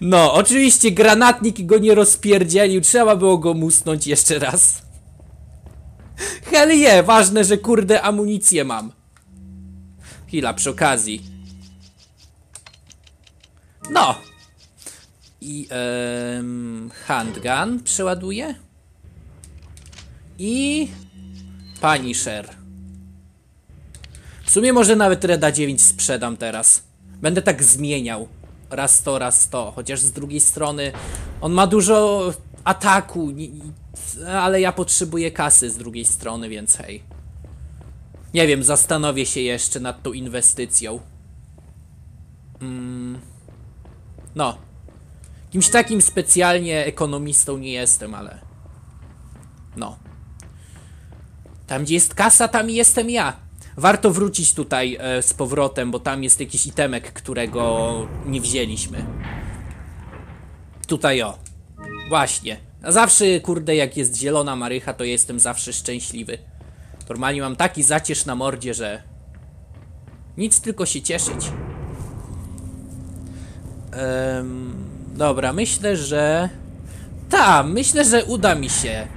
No, oczywiście granatnik go nie rozpierdzielił, trzeba było go musnąć jeszcze raz. Hell yeah, ważne, że kurde amunicję mam. Chwila, przy okazji. No. I em, handgun przeładuję. I Punisher. W sumie może nawet Reda 9 sprzedam teraz. Będę tak zmieniał. Raz to, raz to. Chociaż z drugiej strony on ma dużo ataku, ale ja potrzebuję kasy z drugiej strony, więc hej. Nie wiem, zastanowię się jeszcze nad tą inwestycją. Mm. No. Kimś takim specjalnie ekonomistą nie jestem, ale... No. Tam gdzie jest kasa, tam jestem ja. Warto wrócić tutaj e, z powrotem, bo tam jest jakiś itemek, którego nie wzięliśmy. Tutaj o. Właśnie. A zawsze, kurde, jak jest zielona marycha, to jestem zawsze szczęśliwy. Normalnie mam taki zacierz na mordzie, że... Nic, tylko się cieszyć. Em, dobra, myślę, że... Ta, myślę, że uda mi się.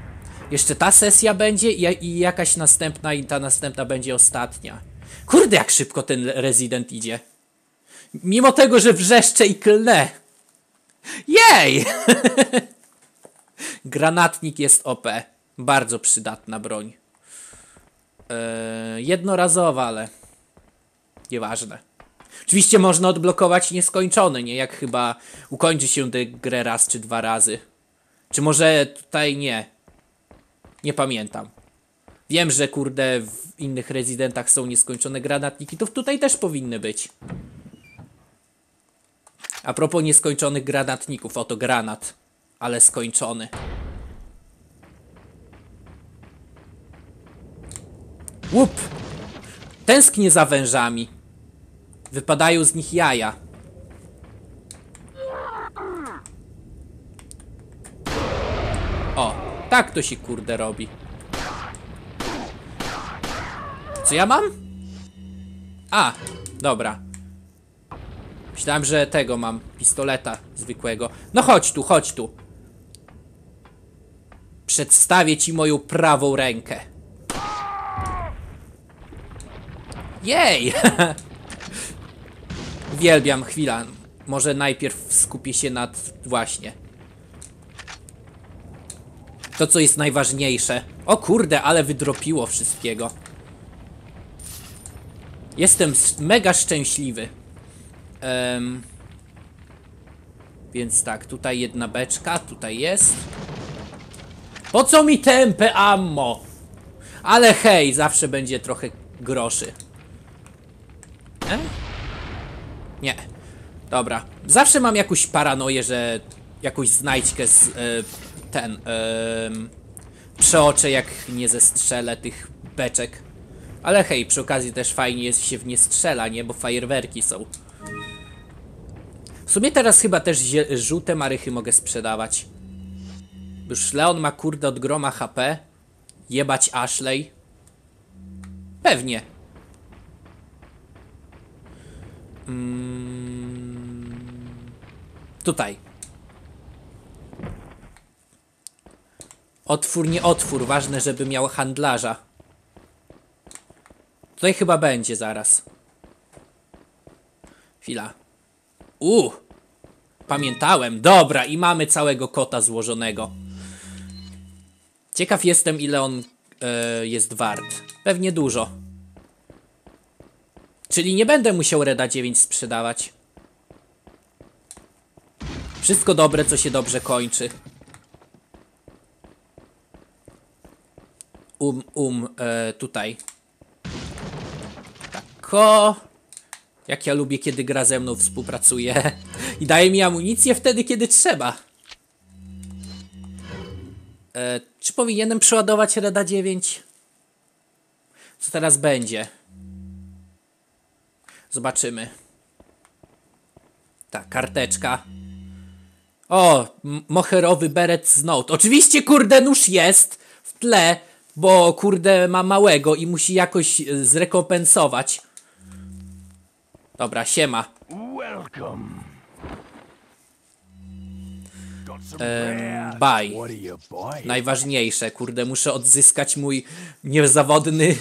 Jeszcze ta sesja będzie i, i jakaś następna i ta następna będzie ostatnia. Kurde, jak szybko ten rezydent idzie. Mimo tego, że wrzeszczę i klnę. Jej! Granatnik jest OP. Bardzo przydatna broń. Eee, jednorazowa, ale nieważne. Oczywiście można odblokować nieskończony, nie? Jak chyba ukończy się tę grę raz czy dwa razy. Czy może tutaj nie? Nie pamiętam. Wiem, że kurde w innych rezydentach są nieskończone granatniki, to tutaj też powinny być. A propos nieskończonych granatników, oto granat, ale skończony. Łup! Tęsknię za wężami. Wypadają z nich jaja. O, tak to się kurde robi. Co ja mam? A, dobra. Myślałem, że tego mam. Pistoleta zwykłego. No chodź tu, chodź tu. Przedstawię ci moją prawą rękę. Jej! Uwielbiam, chwila. Może najpierw skupię się nad... Właśnie. To, co jest najważniejsze. O kurde, ale wydropiło wszystkiego. Jestem mega szczęśliwy. Em, więc tak, tutaj jedna beczka, tutaj jest. Po co mi tempę ammo? Ale hej, zawsze będzie trochę groszy. E? Nie. Dobra. Zawsze mam jakąś paranoję, że jakąś znajdźkę z e, ten em, przeoczę jak nie zestrzelę tych beczek. Ale hej, przy okazji też fajnie jest się w nie strzela, nie? Bo fajerwerki są. W sumie teraz chyba też żółte marychy mogę sprzedawać. Już Leon ma kurde od groma HP. Jebać Ashley. Pewnie. Mm, tutaj. Otwór, nie otwór. Ważne, żeby miał handlarza. Tutaj chyba będzie zaraz. Chwila. U, Pamiętałem. Dobra, i mamy całego kota złożonego. Ciekaw jestem, ile on e, jest wart. Pewnie dużo. Czyli nie będę musiał Reda 9 sprzedawać. Wszystko dobre, co się dobrze kończy. Um, um, e, tutaj. Tako. Jak ja lubię, kiedy gra ze mną współpracuje. I daje mi amunicję wtedy, kiedy trzeba. E, czy powinienem przeładować Reda 9? Co teraz będzie? Zobaczymy. Tak, karteczka. O, moherowy beret z note. Oczywiście, kurde, nóż jest w tle, bo kurde ma małego i musi jakoś e, zrekompensować. Dobra, siema. Welcome. Ehm, buying? Najważniejsze, kurde, muszę odzyskać mój niezawodny,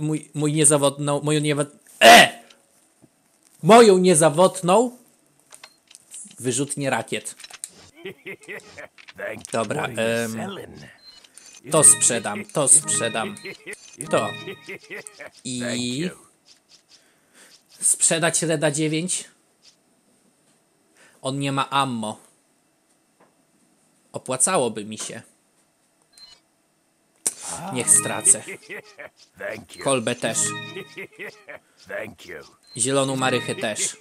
mój, mój niezawodną, moją niewa... E! Moją niezawodną wyrzutnię rakiet. Dobra, What To sprzedam, to sprzedam. To. I... Sprzedać Reda 9? On nie ma ammo. Opłacałoby mi się. Niech stracę. Kolbę też. Zieloną marychę też.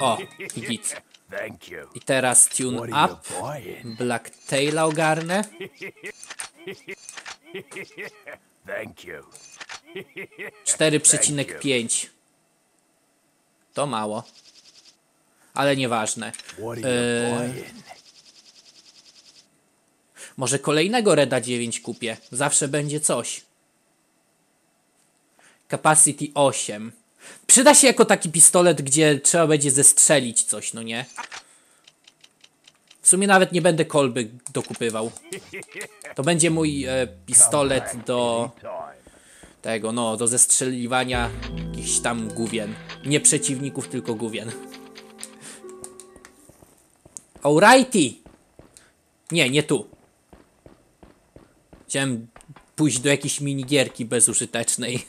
O, i git. I teraz tune up. buying? Blacktaila ogarnę. Thank you. 4,5. To mało. Ale nieważne. Buying? Może kolejnego Reda 9 kupię. Zawsze będzie coś. Capacity 8. Przyda się jako taki pistolet, gdzie trzeba będzie zestrzelić coś, no nie? W sumie nawet nie będę kolby dokupywał. To będzie mój e, pistolet do tego, no, do zestrzeliwania jakichś tam gówien. Nie przeciwników, tylko gówien. Alrighty! Nie, nie tu. Chciałem pójść do jakiejś minigierki bezużytecznej.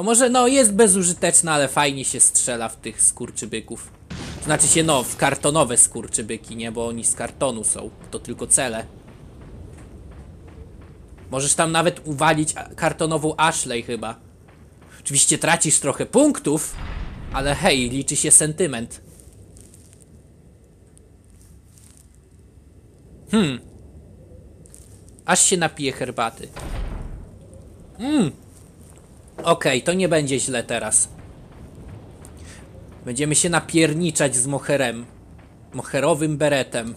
No może, no jest bezużyteczna, ale fajnie się strzela w tych skurczybyków. Znaczy się, no, w kartonowe skurczybyki, nie? Bo oni z kartonu są. To tylko cele. Możesz tam nawet uwalić kartonową Ashley chyba. Oczywiście tracisz trochę punktów, ale hej, liczy się sentyment. Hmm. Aż się napije herbaty. Mmm. Okej, to nie będzie źle teraz. Będziemy się napierniczać z moherem. Moherowym beretem.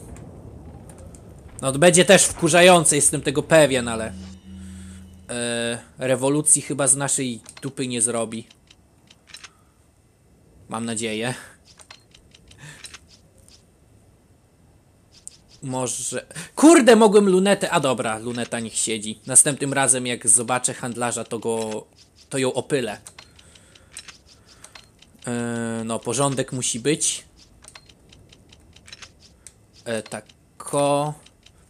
No to będzie też wkurzające, jestem tego pewien, ale... E, rewolucji chyba z naszej dupy nie zrobi. Mam nadzieję. Może... Kurde, mogłem lunetę... A dobra, luneta niech siedzi. Następnym razem jak zobaczę handlarza, to go... To ją opylę. E, no, porządek musi być. E, tako...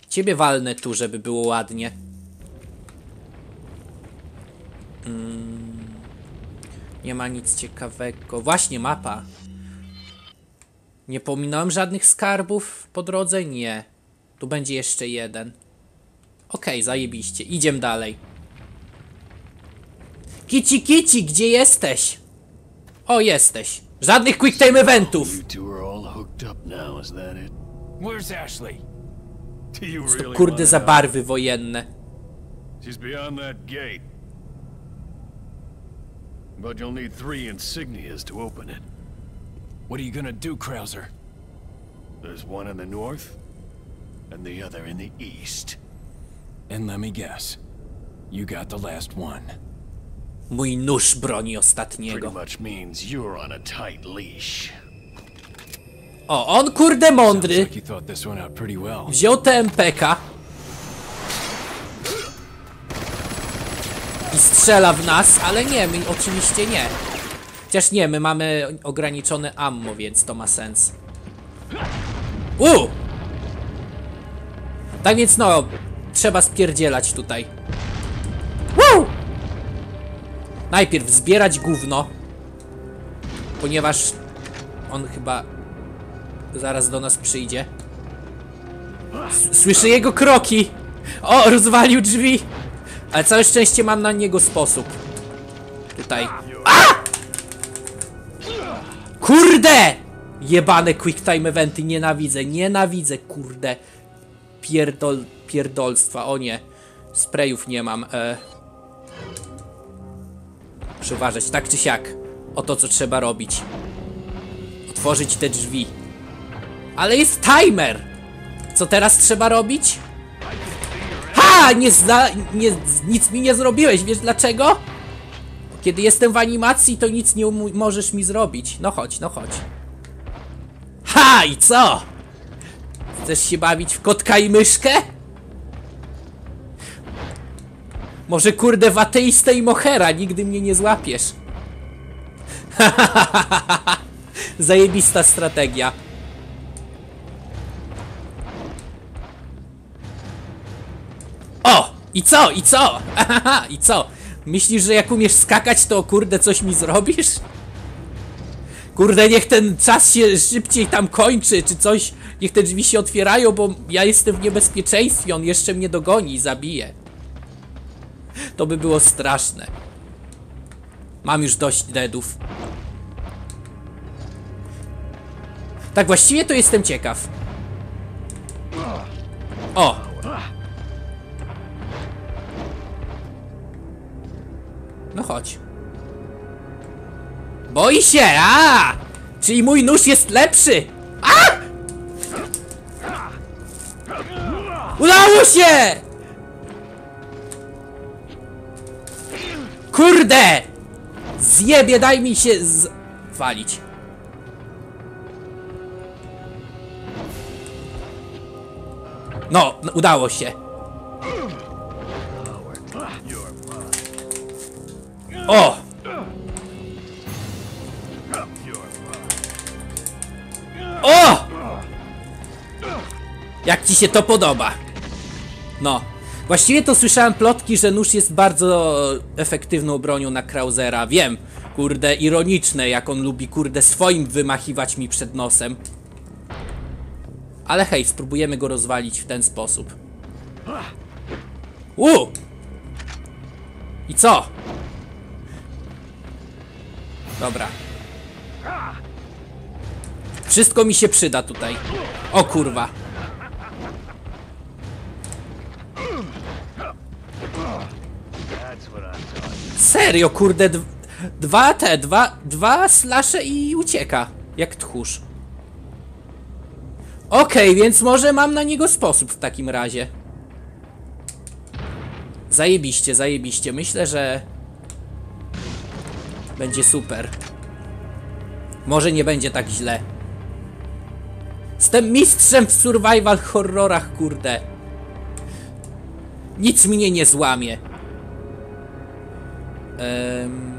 Ciebie walnę tu, żeby było ładnie. Mm, nie ma nic ciekawego. Właśnie mapa. Nie pominąłem żadnych skarbów po drodze? Nie. Tu będzie jeszcze jeden. Okej, zajebiście. Idziemy dalej. Kici, kici, gdzie jesteś? O, jesteś. Żadnych quick time eventów. Where's Ashley? You To kurde za barwy wojenne. She's beyond that gate. But you'll need three insignias to open it. What are you gonna do, Krauser? There's one in the north, and the other in the east. And let me guess. You got the last one. Mój nóż broni ostatniego. O, on kurde mądry. Wziął TMPK i strzela w nas, ale nie, my oczywiście nie. Chociaż nie, my mamy ograniczone ammo, więc to ma sens. U! Tak więc no, trzeba spierdzielać tutaj. Najpierw zbierać gówno, ponieważ on chyba zaraz do nas przyjdzie. S- Słyszę jego kroki! O, rozwalił drzwi! Ale całe szczęście mam na niego sposób. Tutaj. A! Kurde! Jebane quick time eventy, nienawidzę, nienawidzę, kurde. Pierdol, pierdolstwa, o nie. Sprayów nie mam. E. Muszę uważać, tak czy siak. O to, co trzeba robić. Otworzyć te drzwi. Ale jest timer! Co teraz trzeba robić? Ha! Nie zna... Nie, nic mi nie zrobiłeś, wiesz dlaczego? Kiedy jestem w animacji, to nic nie możesz mi zrobić. No chodź, no chodź. Ha! I co? Chcesz się bawić w kotka i myszkę? Może kurde w ateistę i mochera, nigdy mnie nie złapiesz. Zajebista strategia. O! I co? I co? I co? Myślisz, że jak umiesz skakać, to kurde coś mi zrobisz? Kurde, niech ten czas się szybciej tam kończy, czy coś. Niech te drzwi się otwierają, bo ja jestem w niebezpieczeństwie. On jeszcze mnie dogoni i zabije. To by było straszne. Mam już dość deadów. Tak, właściwie to jestem ciekaw. O! No chodź. Boi się! A! Czyli mój nóż jest lepszy! A! Udało się! Kurde! Zjebie, daj mi się z... walić. No, no, udało się. O! O! Jak ci się to podoba? No. Właściwie to słyszałem plotki, że nóż jest bardzo efektywną bronią na Krausera. Wiem, kurde, ironiczne, jak on lubi, kurde, swoim wymachiwać mi przed nosem. Ale hej, spróbujemy go rozwalić w ten sposób. U! I co? Dobra. Wszystko mi się przyda tutaj. O kurwa. Serio, kurde, dw- dwa te, dwa, dwa slasze i ucieka. Jak tchórz. Okej, więc może mam na niego sposób w takim razie. Zajebiście, zajebiście. Myślę, że będzie super. Może nie będzie tak źle. Jestem mistrzem w survival horrorach, kurde. Nic mnie nie złamie. Em,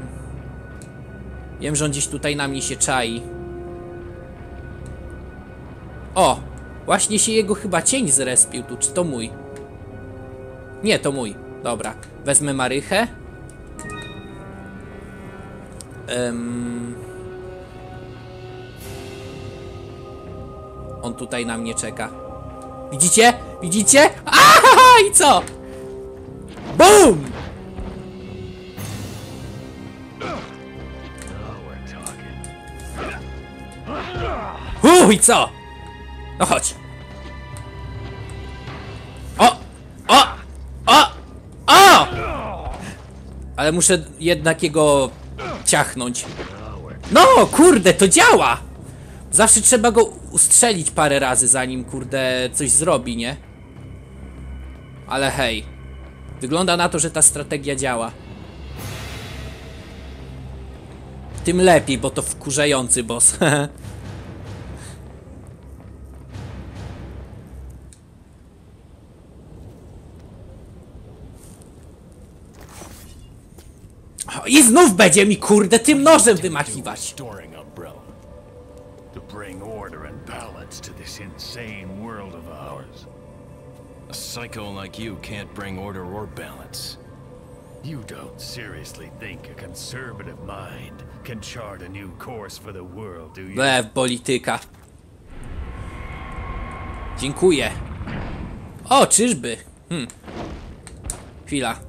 Wiem, że on gdzieś tutaj na mnie się czai. O! Właśnie się jego chyba cień zrespił tu. Czy to mój? Nie, to mój. Dobra. Wezmę marychę. Em, On tutaj na mnie czeka. Widzicie? Widzicie? Aha! I co? BOOM! I co? No chodź. O! O! O! O! Ale muszę jednak jego ciachnąć. No, kurde, to działa! Zawsze trzeba go ustrzelić parę razy, zanim, kurde, coś zrobi, nie? Ale hej. Wygląda na to, że ta strategia działa. Tym lepiej, bo to wkurzający boss. I znów będzie mi, kurde, tym nożem wymachiwać. Psycho like you can't bring order or balance. You don't seriously think a conservative mind can chart a new course for the world, do you? Ble, polityka. Dziękuję. O, czyżby? Hmm. Chwila.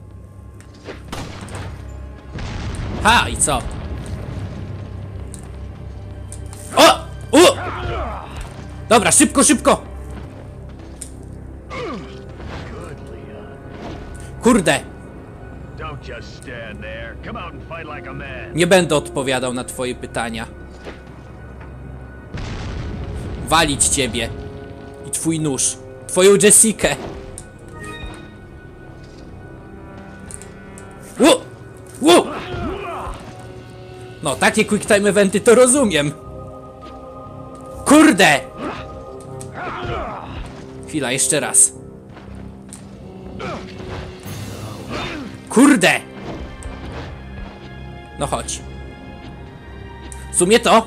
Ha, i co? O! U! Dobra, szybko, szybko! Kurde, nie będę odpowiadał na twoje pytania. Walić ciebie. I twój nóż. Twoją Jessikę. No, takie quick time eventy to rozumiem. Kurde! Chwila, jeszcze raz. Kurde! No chodź. W sumie to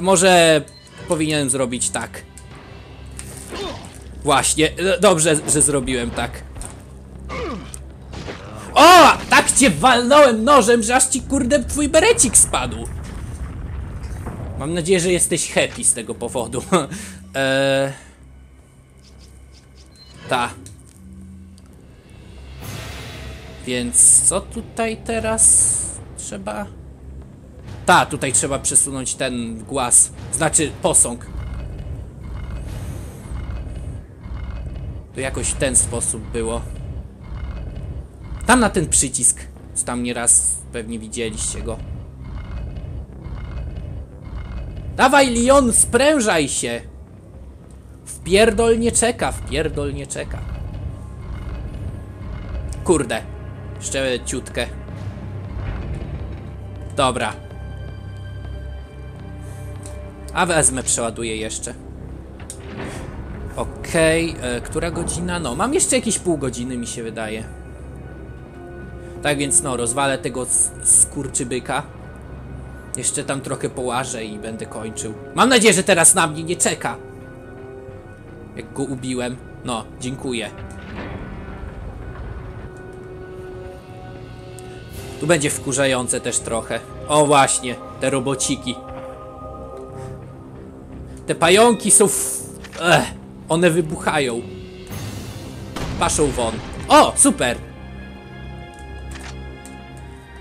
może powinienem zrobić tak. Właśnie, e, dobrze, że zrobiłem tak. Tak cię walnąłem nożem, że aż ci kurde twój berecik spadł. Mam nadzieję, że jesteś happy z tego powodu. eee... Ta. Więc co tutaj teraz trzeba? Ta, tutaj trzeba przesunąć ten głaz. Znaczy posąg. To jakoś w ten sposób było. Tam na ten przycisk. Co tam nieraz pewnie widzieliście go. Dawaj, Leon, sprężaj się! Wpierdol nie czeka, wpierdol nie czeka. Kurde. Jeszcze ciutkę. Dobra. A wezmę, przeładuję jeszcze. Okej, e, która godzina? No, mam jeszcze jakieś pół godziny, mi się wydaje. Tak więc no, rozwalę tego skurczybyka. Jeszcze tam trochę połażę i będę kończył. Mam nadzieję, że teraz na mnie nie czeka. Jak go ubiłem. No, dziękuję. Tu będzie wkurzające też trochę. O właśnie, te robociki. Te pająki są w... Ech, one wybuchają. Paszą won. O, super!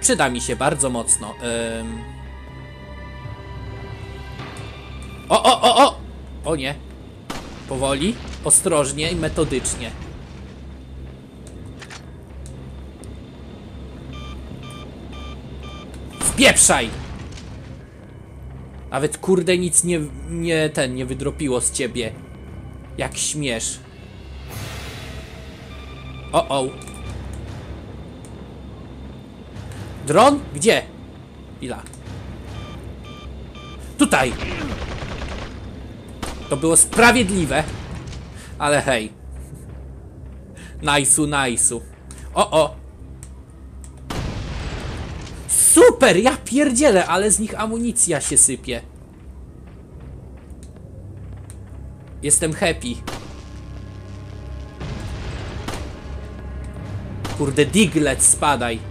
Przyda mi się bardzo mocno. Ym... O, o, o, o! O nie. Powoli, ostrożnie i metodycznie. Wpieprzaj! Nawet kurde nic nie, nie ten, nie wydropiło z ciebie. Jak śmiesz. O, o. Dron? Gdzie? Ila. Tutaj! To było sprawiedliwe. Ale hej. Najsu, najsu. O, o. Super, ja pierdzielę, ale z nich amunicja się sypie. Jestem happy. Kurde, Diglett, spadaj.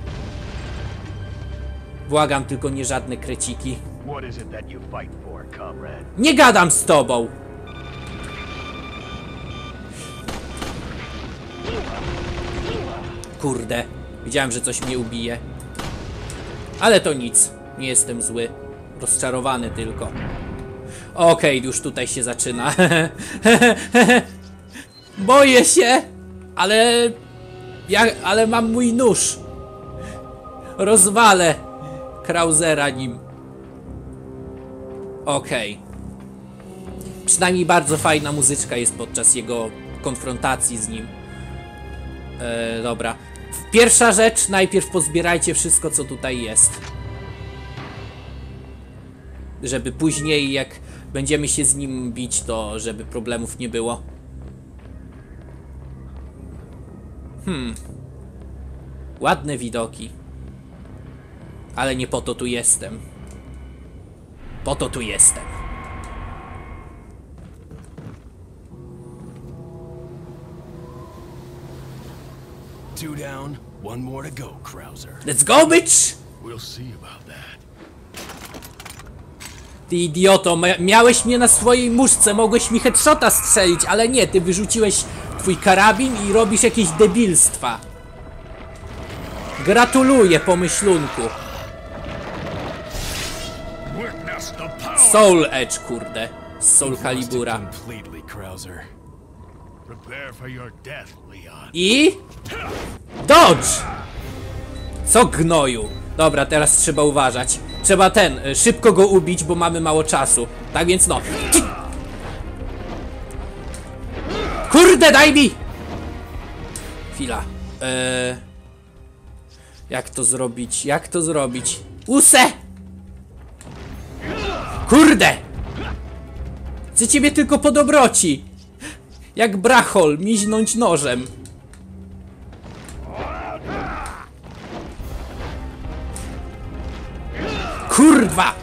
Błagam tylko nie żadne kreciki. Nie gadam z tobą! Kurde, widziałem, że coś mnie ubije. Ale to nic, nie jestem zły. Rozczarowany tylko. Okej, już tutaj się zaczyna. Boję się, ale... Ja, ale mam mój nóż. Rozwalę Krausera nim. Okej. Przynajmniej bardzo fajna muzyczka jest podczas jego konfrontacji z nim. E, dobra. Pierwsza rzecz, najpierw pozbierajcie wszystko, co tutaj jest. Żeby później, jak będziemy się z nim bić, to żeby problemów nie było. Hmm. Ładne widoki. Ale nie po to tu jestem. Po to tu jestem. Two down, one more to go, Krauser. Let's go, bitch! We'll see about that. Ty idioto, mia- miałeś mnie na swojej muszce, mogłeś mi headshota strzelić, ale nie, ty wyrzuciłeś twój karabin i robisz jakieś debilstwa. Gratuluję, pomyślunku. Soul Edge, kurde. Z Soul Calibura. Leon. I... Dodge! Co gnoju? Dobra, teraz trzeba uważać. Trzeba ten, y, szybko go ubić, bo mamy mało czasu. Tak więc no. Kurde, daj mi! Chwila. Eee... Jak to zrobić? Jak to zrobić? Use! Kurde! Chcę ciebie tylko po dobroci. Jak brachol, miźnąć nożem. Kurwa!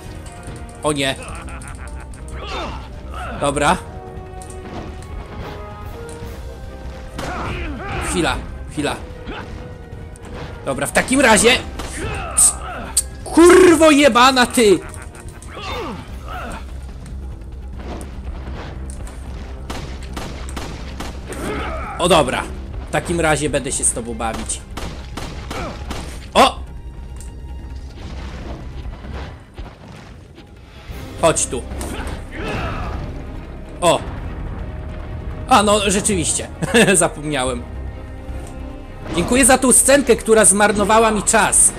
O nie. Dobra. Chwila, chwila. Dobra, w takim razie... Kurwo jebana ty! O dobra. W takim razie będę się z tobą bawić. O! Chodź tu. O! A no, rzeczywiście. Zapomniałem. Dziękuję za tą scenkę, która zmarnowała mi czas.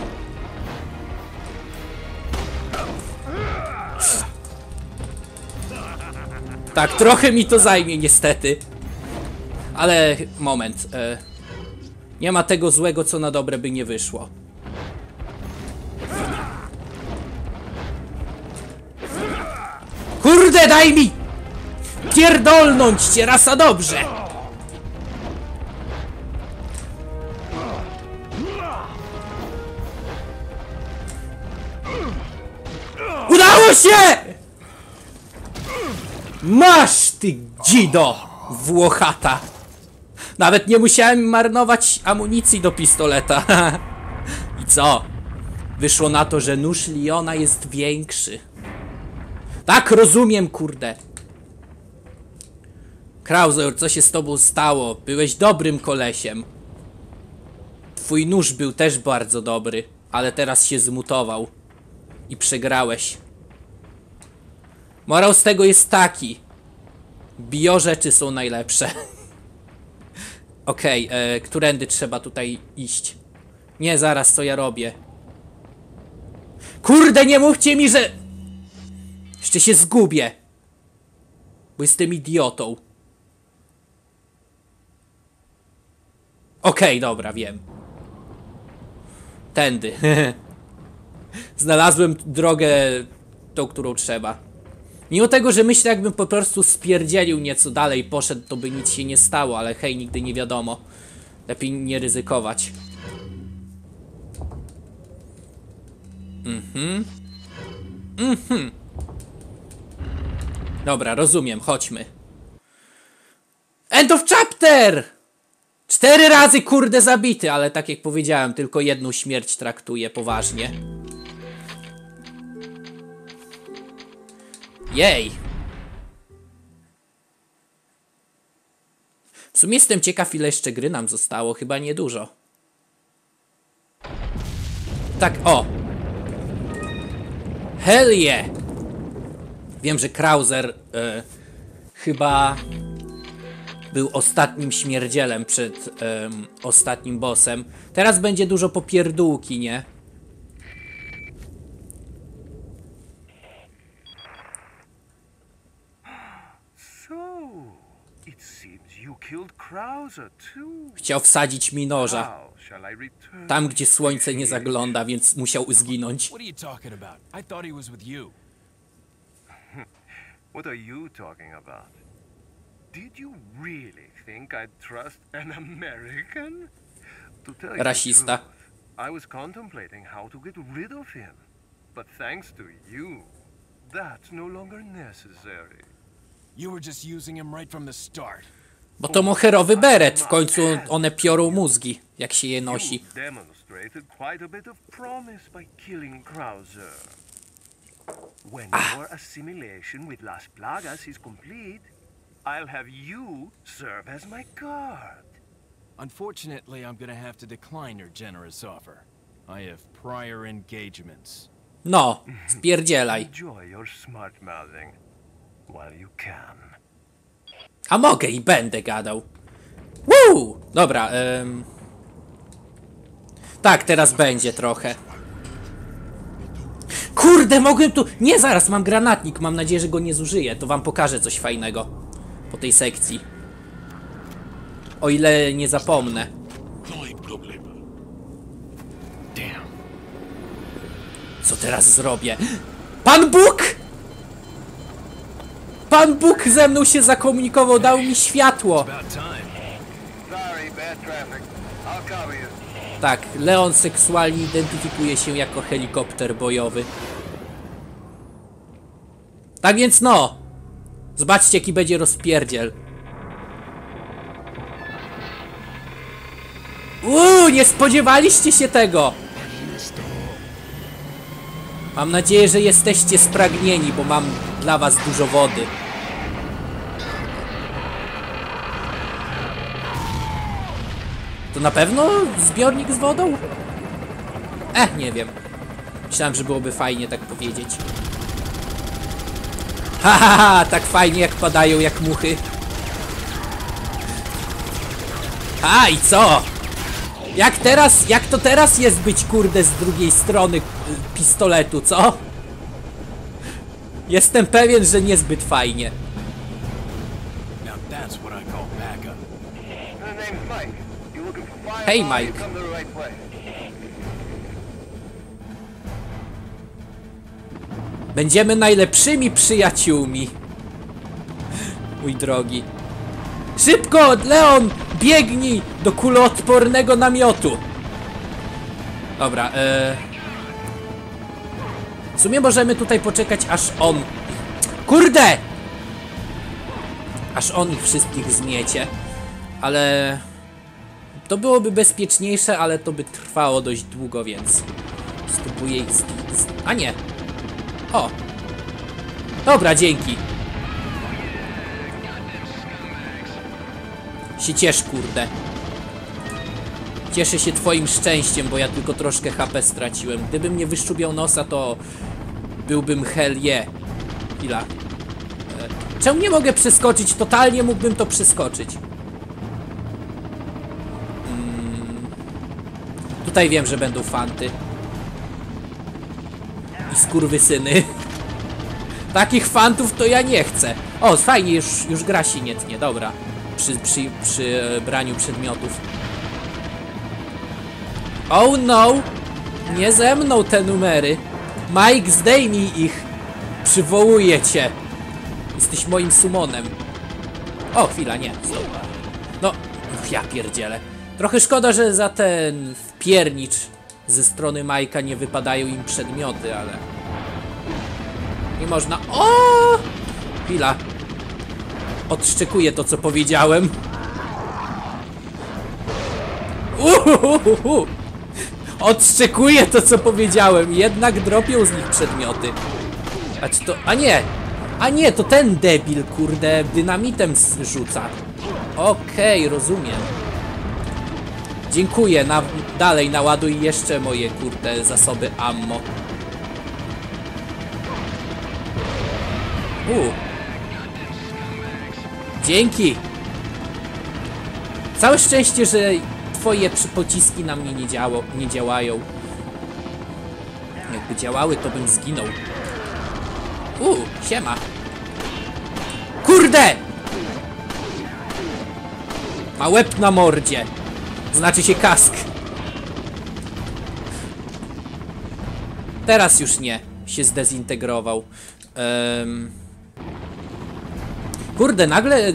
Tak, trochę mi to zajmie niestety. Ale moment. E, nie ma tego złego, co na dobre by nie wyszło. Kurde, daj mi! Pierdolnąć cię, rasa dobrze! Udało się! Masz ty dzido, Włochata! Nawet nie musiałem marnować amunicji do pistoleta. I co? Wyszło na to, że nóż Liona jest większy. Tak, rozumiem, kurde. Krauser, co się z tobą stało? Byłeś dobrym kolesiem. Twój nóż był też bardzo dobry, ale teraz się zmutował. I przegrałeś. Morał z tego jest taki. Bio rzeczy są najlepsze. Okej, okay, którędy trzeba tutaj iść? Nie, zaraz, co ja robię? Kurde, nie mówcie mi, że... Jeszcze się zgubię. Bo jestem idiotą. Okej, okay, dobra, wiem. Tędy. Znalazłem drogę, tą, którą trzeba. Mimo tego, że myślę, jakbym po prostu spierdzielił nieco dalej, poszedł, to by nic się nie stało, ale hej, nigdy nie wiadomo. Lepiej nie ryzykować. Mhm. Mhm. Dobra, rozumiem, chodźmy. End of chapter! Cztery razy kurde zabity, ale tak jak powiedziałem, tylko jedną śmierć traktuję poważnie. Jej! W sumie jestem ciekaw, ile jeszcze gry nam zostało. Chyba niedużo. Tak, o! Hell yeah! Wiem, że Krauser e, chyba był ostatnim śmierdzielem przed em, ostatnim bossem. Teraz będzie dużo popierdółki, nie? So, it seems you killed Krauser too. Chciał wsadzić mi noża. Tam, gdzie słońce nie zagląda, więc musiał zginąć. What are you talking about? I thought he was with you. What are you talking about? Did you really think I'd trust an American? To tell you Rasista. I was contemplating how to get rid of him. But thanks to you, that's no longer necessary. You were just using him right from the start. Bo to moherowy beret. W końcu one piorą mózgi, jak się je nosi. When your assimilation with Las Plagas is complete, I'll have you serve as my guard. Unfortunately, I'm gonna have to decline your generous offer. I have prior engagements. No, spierdzielaj. Enjoy your smart mouthing while you can. A mogę i będę gadał. Woo! Dobra, em... Tak, teraz będzie trochę. Kurde, mogłem tu... Nie, zaraz, mam granatnik. Mam nadzieję, że go nie zużyję. To wam pokażę coś fajnego. Po tej sekcji. O ile nie zapomnę. Co teraz zrobię? Pan Bóg! Pan Bóg ze mną się zakomunikował, dał mi światło. Tak, Leon seksualnie identyfikuje się jako helikopter bojowy. Tak więc no! Zobaczcie jaki będzie rozpierdziel. Uuu, nie spodziewaliście się tego! Mam nadzieję, że jesteście spragnieni, bo mam dla was dużo wody. To na pewno zbiornik z wodą? Eh, nie wiem. Myślałem, że byłoby fajnie tak powiedzieć. Ha, ha, ha, tak fajnie jak padają jak muchy. A i co? Jak teraz, jak to teraz jest być kurde z drugiej strony y, pistoletu, co? Jestem pewien, że niezbyt fajnie. Name's Mike. Będziemy najlepszymi przyjaciółmi. Mój drogi. Szybko, Leon! Biegnij do kuloodpornego namiotu. Dobra, e... W sumie możemy tutaj poczekać, aż on... Kurde! Aż on ich wszystkich zmiecie. Ale... To byłoby bezpieczniejsze, ale to by trwało dość długo, więc... Spróbuję ich... z- A nie, o! Dobra, dzięki. Się ciesz, kurde. Cieszę się twoim szczęściem, bo ja tylko troszkę HP straciłem. Gdybym nie wyszczubiał nosa, to byłbym hell yeah. Chwila. E, Czemu nie mogę przeskoczyć? Totalnie mógłbym to przeskoczyć. Mm. Tutaj wiem, że będą fanty. I skurwysyny. Takich fantów to ja nie chcę. O, fajnie, już, już gra się nie dobra. Przy, przy, przy e, braniu przedmiotów. Oh no! Nie ze mną te numery. Mike, zdejmij ich. Przywołuję cię. Jesteś moim sumonem. O, chwila, nie. No, ja pierdzielę. Trochę szkoda, że za ten wpiernicz ze strony Majka nie wypadają im przedmioty, ale... Nie można... O! Chwila. Odszczekuję to, co powiedziałem. Uhuhuhu. Odszczekuję to, co powiedziałem. Jednak dropią z nich przedmioty. A czy to... A nie! A nie, to ten debil, kurde, dynamitem rzuca. Okej, rozumiem. Dziękuję, na, dalej naładuj jeszcze moje kurde zasoby ammo. U. Dzięki. Całe szczęście, że twoje pociski na mnie nie, działo, nie działają. Jakby działały, to bym zginął. U, siema. Kurde! Ma łeb na mordzie. Znaczy się kask. Teraz już nie. Się zdezintegrował. Em. Kurde, nagle y,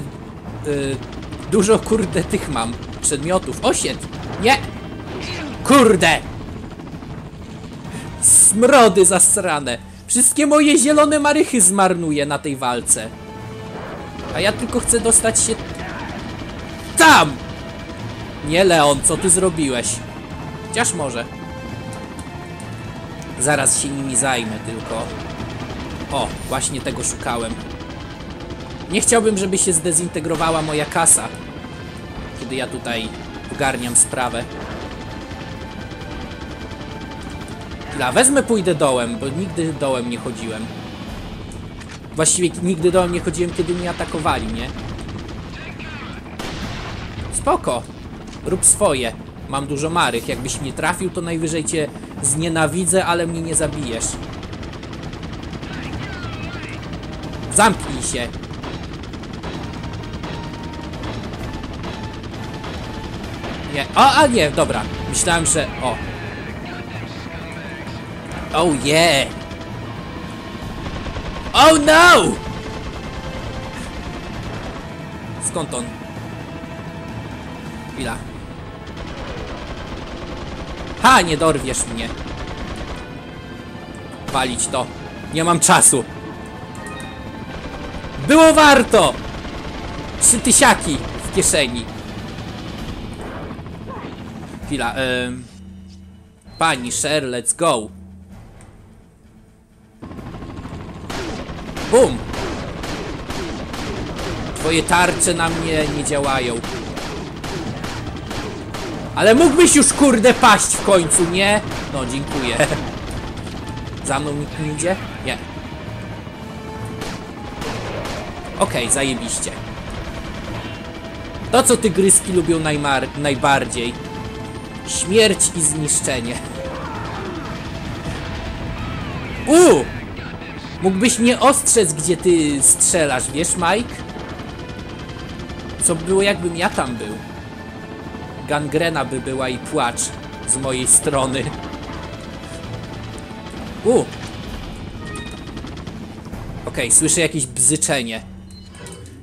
dużo kurde tych mam przedmiotów. Osied! Nie! Kurde! Smrody zasrane. Wszystkie moje zielone marychy zmarnuję na tej walce. A ja tylko chcę dostać się tam! Nie, Leon, co ty zrobiłeś? Chociaż może. Zaraz się nimi zajmę tylko. O, właśnie tego szukałem. Nie chciałbym, żeby się zdezintegrowała moja kasa. Kiedy ja tutaj ogarniam sprawę. Chwila, wezmę pójdę dołem, bo nigdy dołem nie chodziłem. Właściwie nigdy dołem nie chodziłem, kiedy mnie atakowali, nie? Spoko. Rób swoje. Mam dużo marych. Jakbyś mnie trafił, to najwyżej cię znienawidzę, ale mnie nie zabijesz. Zamknij się. Nie. O, a nie, dobra. Myślałem, że... O. Oh yeah. Oh no! Skąd on? Chwila. Ha, nie dorwiesz mnie. Palić to. Nie mam czasu. Było warto! Trzy tysiaki w kieszeni. Chwila, ym... Pani Sher, let's go. Bum! Twoje tarcze na mnie nie działają. Ale mógłbyś już kurde paść w końcu, nie? No, dziękuję. Za mną nikt nie idzie? Nie. Okej, zajebiście. To, co tygryski lubią najbardziej. Śmierć i zniszczenie. U! Mógłbyś mnie ostrzec, gdzie ty strzelasz, wiesz, Mike? Co by było, jakbym ja tam był? Gangrena by była i płacz z mojej strony. U! Okej, słyszę jakieś bzyczenie.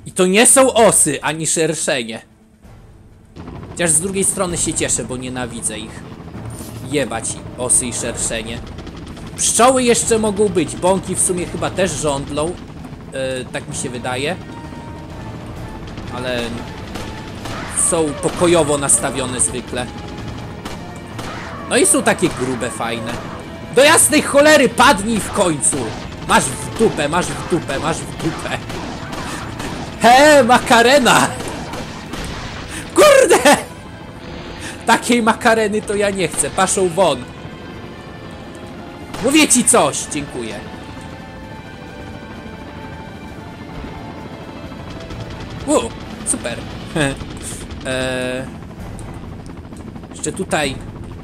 I to nie są osy, ani szerszenie. Chociaż z drugiej strony się cieszę, bo nienawidzę ich. Jebać osy i szerszenie. Pszczoły jeszcze mogą być. Bąki w sumie chyba też żądlą. Yy, tak mi się wydaje. Ale są pokojowo nastawione zwykle. No i są takie grube, fajne. Do jasnej cholery, padnij w końcu! Masz w dupę, masz w dupę, masz w dupę. He, makarena! Takiej makareny to ja nie chcę, paszą won. Mówię ci coś, dziękuję. U, super. eee, jeszcze tutaj...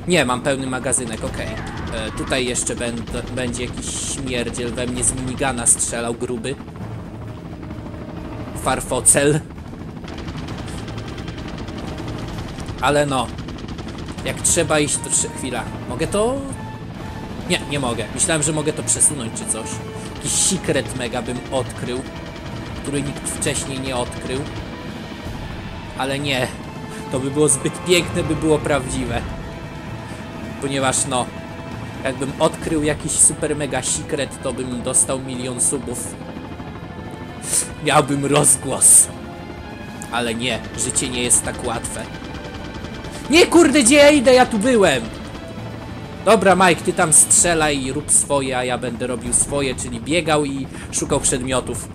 Nie, mam pełny magazynek, okej. E, tutaj jeszcze będzie jakiś śmierdziel we mnie z minigana strzelał gruby. Farfocel. Ale no. Jak trzeba iść, to trze- chwila. Mogę to... Nie, nie mogę. Myślałem, że mogę to przesunąć czy coś. Jakiś secret mega bym odkrył, który nikt wcześniej nie odkrył. Ale nie. To by było zbyt piękne, by było prawdziwe. Ponieważ no, jakbym odkrył jakiś super mega secret, to bym dostał milion subów. Miałbym rozgłos. Ale nie, życie nie jest tak łatwe. Nie kurde, gdzie ja idę? Ja tu byłem. Dobra, Mike, ty tam strzelaj i rób swoje, a ja będę robił swoje, czyli biegał i szukał przedmiotów.